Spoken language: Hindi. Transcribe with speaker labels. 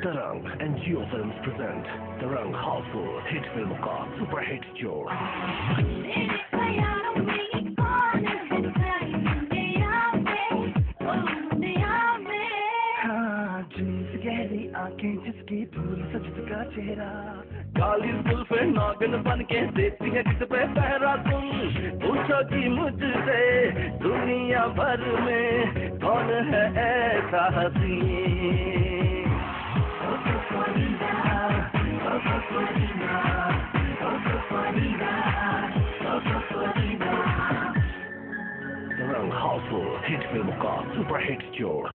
Speaker 1: तरंग एंड जियो फ़िल्म प्रेजेंट तरंग हाउसफुल हिट फ़िल्म का सुपर हिट जोड़
Speaker 2: जिसकी फूल सजद का चेहरा
Speaker 1: काली जुल्फे नागिन बन के देती है किस पे पहरा तुम पूछो कि मुझसे दुनिया भर में कौन है ऐसा हसी तरंग हाउसफुल हिट फ़िल्म का सुपर हिट जोड़